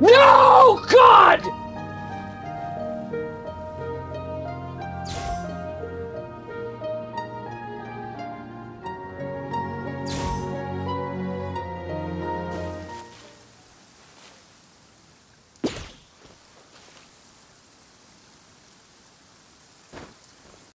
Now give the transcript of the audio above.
No, God!